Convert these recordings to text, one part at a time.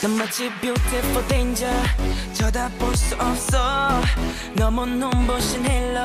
난 마치 beautiful danger 쳐다볼 수 없어 너무 눈부신 헬로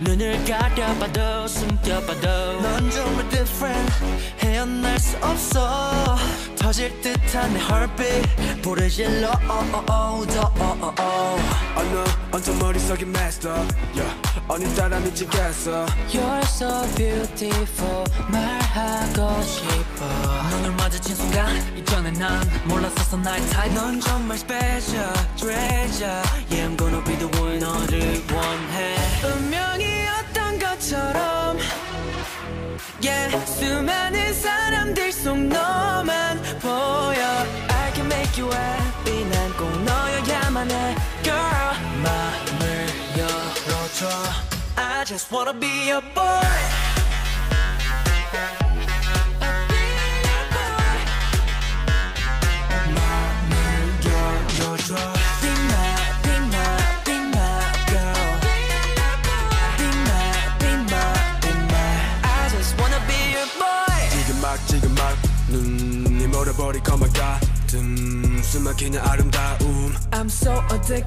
눈을 가려봐도 숨겨봐도 넌 정말 different 헤어날 수 없어 터질 듯한 내 heartbeat 불을 질러 oh, oh, oh, 더 oh, oh, oh. 어느 온통 머릿속에 messed up yeah. 오늘따라 미치겠어 You're so beautiful 말하고 싶어 눈을 마주친 순간 이전에 난 몰랐었어 나의 type 넌 정말 special treasure Yeah I'm gonna be the one 너를 원해 운명이었던 것처럼 Yeah 수많은 사람들 속 너만 보여 I can make you happy 난 꼭 너여야만 해 Girl 마음을 열어줘 I just wanna be your boy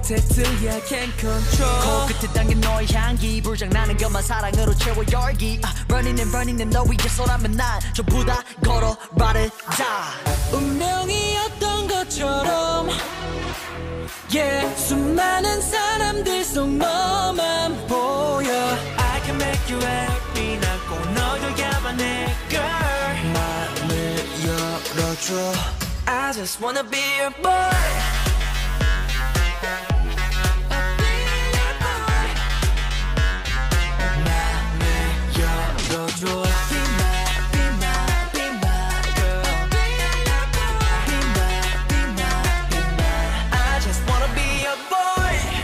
I can't control 코끝에 담긴 너의 향기 불장나는 것만 사랑으로 채워 열기 아, Running and running 내너 위해서라면 난 전부 다 걸어 it die 운명이었던 것처럼 Yeah 수많은 사람들 속 너만 보여 I can make you happy 난 꼭 너여야만 해 Girl 마음을 열어줘 I just wanna be your boy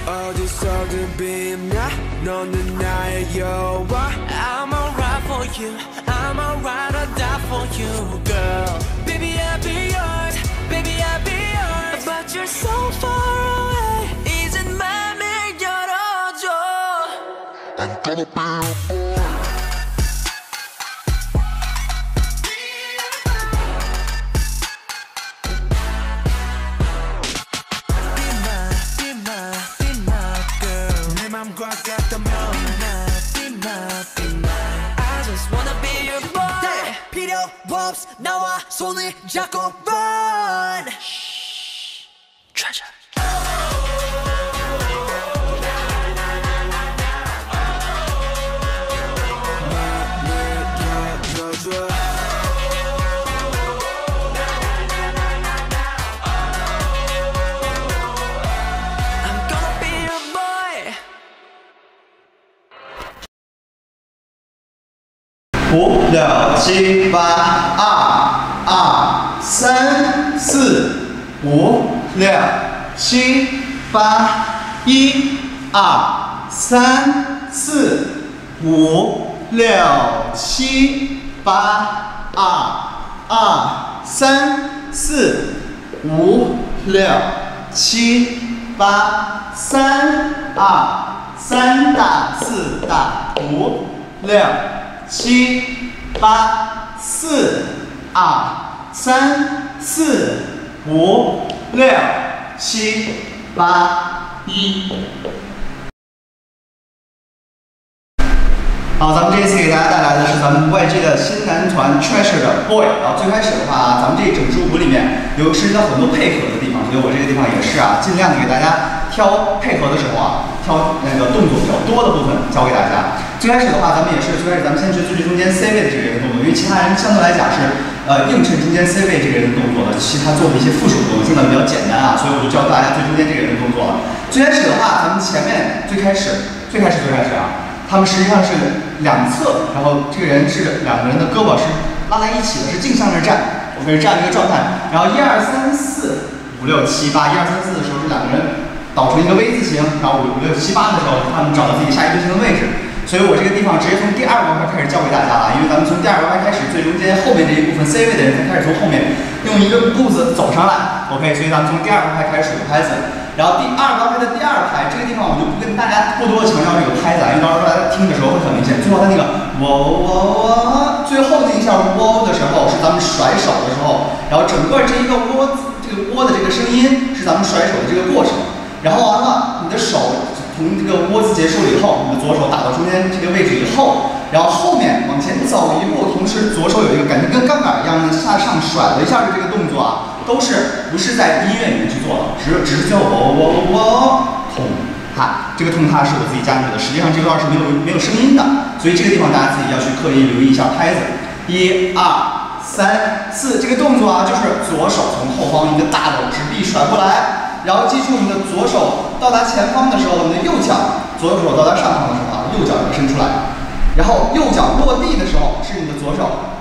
어디서든 빛나 너는 나의 여왕 I'm alright for you I'm alright I'll die for you girl Baby I'll be yours Baby I'll be yours But you're so far away 이젠 맘을 열어줘 Be Jacobon! Treasure. bốn 二二三四五六七八，一二三四五六七八，二二三四五六七八，三二三大四大五六。七八四二三四五六七八一。好，咱们这一次给大家带来的是咱们 YG 的新男团 Treasure 的 Boy。然后最开始的话，咱们这整支舞里面有涉及到很多配合的地方，觉得我这个地方也是啊，尽量的给大家挑配合的时候啊，挑那个动作比较多的部分教给大家。最开始的话，咱们也是最开始咱们先学最中间 C 位的这个人的动作，因为其他人相对来讲是呃映衬中间 C 位这个人的动作的，其他做的一些附属动作现在比较简单啊，所以我就教大家最中间这个人的动作了。最开始的话，咱们前面最开始最开始最开始啊。他们实际上是两侧，然后这个人是两个人的胳膊是拉在一起的，是镜像着站，OK 是这样一个状态。然后一二三四五六七八，一二三四的时候是两个人倒成一个 V 字形，然后五五六七八的时候，他们找到自己下一个对称的位置。所以我这个地方直接从第二个弯开始教给大家了，因为咱们从第二个弯开始，最中间后面这一部分 C 位的人才开始从后面用一个步子走上来，OK，所以咱们从第二个拍开始数拍子。然后第二个拍的第二排这个地方，我就不跟大家过多强调这个拍子，因为到时候大家听的时候会很明显。最后它那个喔喔喔，最后那一下喔的时候是咱们甩手的时候，然后整个这一个喔，这个窝的这个声音是咱们甩手的这个过程。然后完了，你的手从这个窝子结束了以后，你的左手打到中间这个位置以后，然后后面往前走一步，同时左手有一个感觉跟杠杆一样的下上甩了一下的这个动作啊，都是不是在音乐里面去做的，只只是最后我我我痛哈，这个通哈是我自己加进去的，实际上这段是没有没有声音的，所以这个地方大家自己要去刻意留意一下拍子，一二三四，这个动作啊，就是左手从后方一个大的直臂甩过来。然后记住，你的左手到达前方的时候，你的右脚；左手到达上方的时候啊，右脚要伸出来。然后右脚落地的时候，是你的左手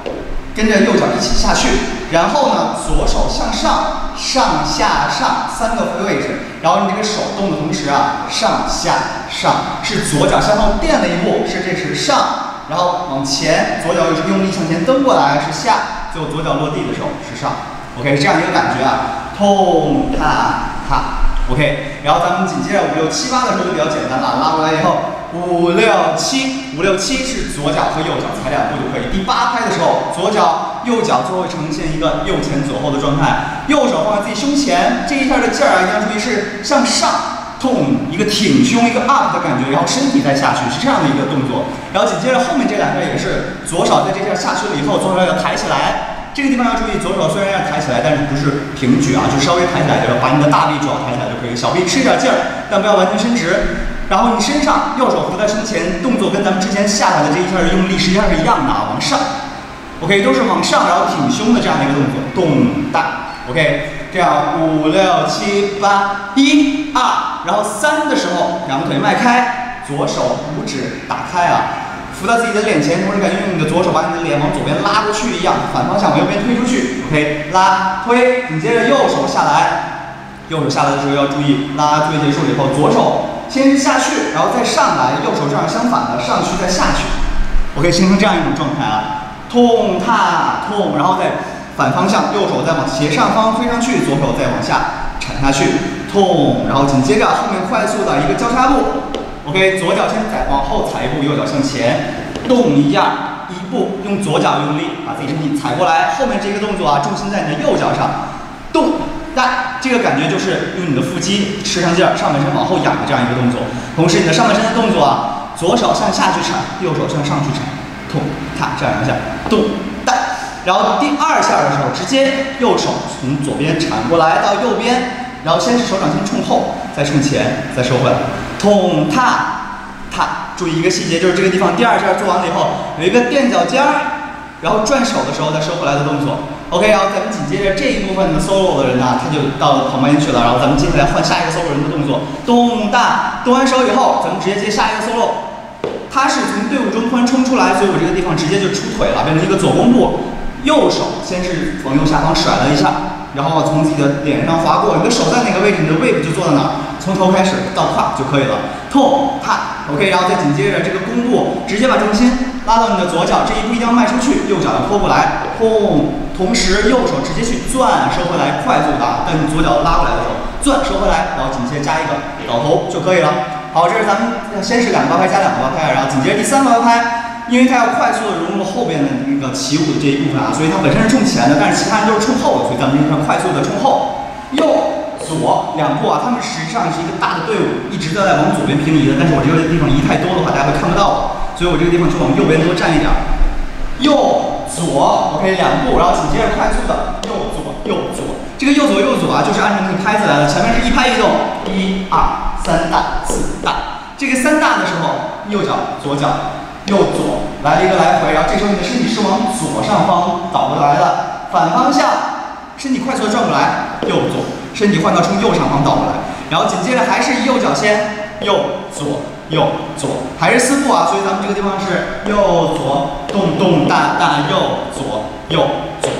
跟着右脚一起下去。然后呢，左手向上，上下上三个位置。然后你这个手动的同时啊，上下上是左脚向后垫了一步，是这是上。然后往前，左脚又是用力向前蹬过来，是下。最后左脚落地的时候是上。OK，这样一个感觉啊，痛踏。踏，OK，然后咱们紧接着五六七八的时候就比较简单了，拉过来以后，五六七，五六七是左脚和右脚踩两步就可以。第八拍的时候，左脚右脚就会呈现一个右前左后的状态，右手放在自己胸前，这一下的劲儿啊，一定要注意是向上，痛，一个挺胸，一个 up 的感觉，然后身体再下去，是这样的一个动作。然后紧接着后面这两个也是，左手在这下下去了以后，左手要抬起来。这个地方要注意，左手虽然要抬起来，但是不是平举啊，就稍微抬起来，就是把你的大臂主要抬起来就可以，小臂吃一点劲儿，但不要完全伸直。然后你身上右手扶在胸前，动作跟咱们之前下来的这一下用力实际上是一样的啊，往上。OK，都是往上，然后挺胸的这样的一个动作，动大。OK，这样五六七八，一二，然后三的时候，两个腿迈开，左手五指打开啊。扶到自己的脸前，同时感觉用你的左手把你的脸往左边拉过去一样，反方向往右边推出去。OK，拉推，紧接着右手下来，右手下来的时候要注意，拉推结束了以后，左手先下去，然后再上来，右手这样相反的上去再下去。OK，形成这样一种状态啊，痛踏痛，然后再反方向，右手再往斜上方推上去，左手再往下铲下去，痛，然后紧接着后面快速的一个交叉步。OK，左脚先踩，往后踩一步，右脚向前动一下，一步用左脚用力把自己身体踩过来。后面这个动作啊，重心在你的右脚上，动，大，这个感觉就是用你的腹肌吃上劲儿，上半身往后仰的这样一个动作。同时你的上半身的动作啊，左手向下去铲，右手向上去铲，痛，踏，这样一下，动，然后第二下的时候，直接右手从左边铲过来到右边，然后先是手掌心冲后，再冲前，再收回来。捅踏踏，注意一个细节，就是这个地方第二下做完了以后，有一个垫脚尖儿，然后转手的时候再收回来的动作。OK，然后咱们紧接着这一部分的 solo 的人呢，他就到旁边去了。然后咱们接下来换下一个 solo 人的动作，动大，动完手以后，咱们直接接下一个 solo。他是从队伍中突然冲出来，所以我这个地方直接就出腿了，变成一个左弓步，右手先是往右下方甩了一下，然后从自己的脸上划过，你的手在哪个位置，你的 wave 就坐在哪。从头开始到胯就可以了，痛踏，OK，然后再紧接着这个弓步，直接把重心拉到你的左脚，这一步一定要迈出去，右脚要拖过来，痛，同时右手直接去转收回来，快速的，等你左脚拉过来的时候，转收回来，然后紧接着加一个倒头就可以了。好，这是咱们先是两个八拍加两个八拍，然后紧接着第三个八拍，因为它要快速的融入后边的那个起舞的这一部分啊，所以它本身是冲前的，但是其他人都是冲后的，所以咱们这块快速的冲后，右。左两步啊，他们实际上是一个大的队伍，一直都在往左边平移的。但是我这个地方移太多的话，大家会看不到，所以我这个地方就往右边多站一点。右左，OK，两步，然后紧接着快速的右左右左。这个右左右左啊，就是按照那个拍子来的。前面是一拍一动，一二三大四大。这个三大的时候，右脚左脚右左来了一个来回，然后这时候你的身体是往左上方倒过来的，反方向。身体快速的转过来，右左，身体换到从右上方倒过来，然后紧接着还是右脚先，右左右左，还是四步啊，所以咱们这个地方是右左动动大大右左右左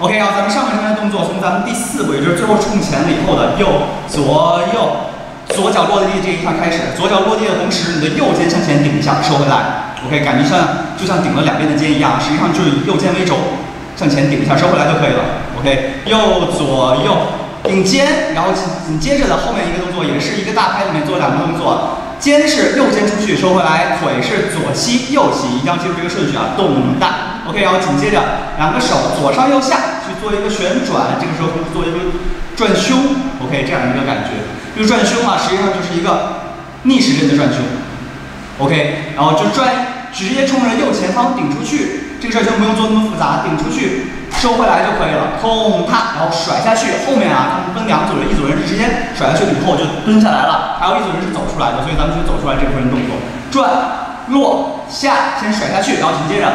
，OK，然后咱们上半身的动作从咱们第四步，也就是最后冲前了以后的右左右，左脚落地这一块开始，左脚落地的同时，你的右肩向前顶一下，收回来，OK，感觉像就像顶了两边的肩一样，实际上就是以右肩为轴，向前顶一下，收回来就可以了。OK，右左右顶肩，然后紧接着的后面一个动作也是一个大拍里面做两个动作，肩是右肩出去收回来，腿是左膝右膝，一定要记住这个顺序啊，动大。OK，然后紧接着两个手左上右下去做一个旋转，这个时候做一个转胸，OK，这样一个感觉。这个转胸啊，实际上就是一个逆时针的转胸，OK，然后就转，直接冲着右前方顶出去。这个事儿就不用做那么复杂，顶出去收回来就可以了，轰踏，然后甩下去。后面啊，他们分两组人，一组人是直接甩下去了以后就蹲下来了，还有一组人是走出来的，所以咱们去走出来这部分动作，转。落下，先甩下去，然后紧接着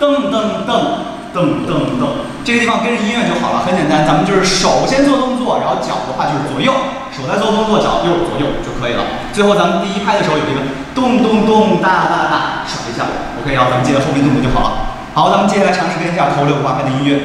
噔噔噔噔噔噔，这个地方跟着音乐就好了，很简单，咱们就是手先做动作，然后脚的话就是左右，手在做动作，脚右左右就可以了。最后咱们第一拍的时候有一个咚咚咚哒哒哒甩一下，OK，然后咱们接着后面动作就好了。好，咱们接下来尝试跟一下头六八拍的音乐。